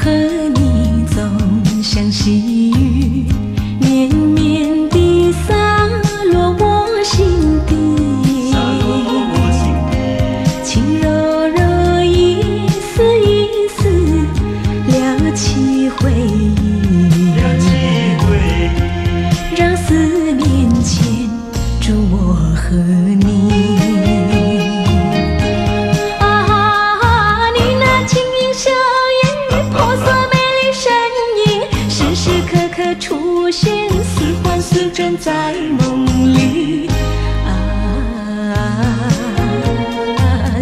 큰 在梦里啊，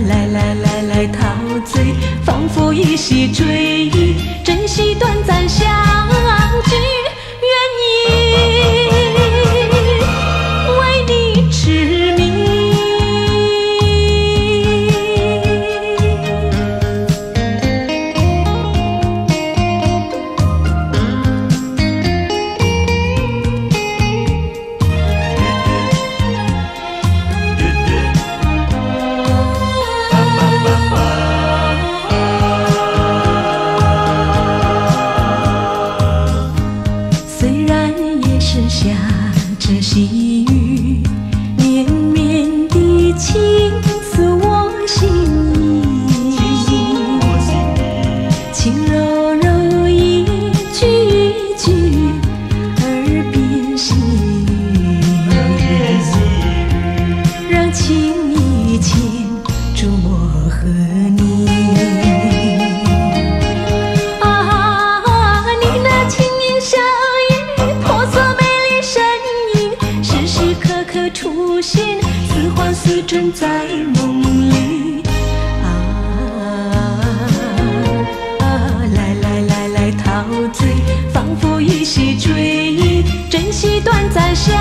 来来来来，陶醉，仿佛一袭追忆，珍惜短暂相爱。下着细雨，绵绵的情似我心意，情柔柔一句一句，耳边细语，让情幻似真在梦里。啊，来来来来陶醉，仿佛一袭追忆，珍惜短暂相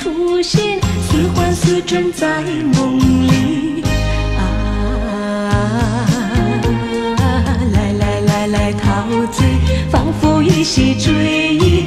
出现，似幻似真在梦里。啊，来来来来陶醉，仿佛一袭追忆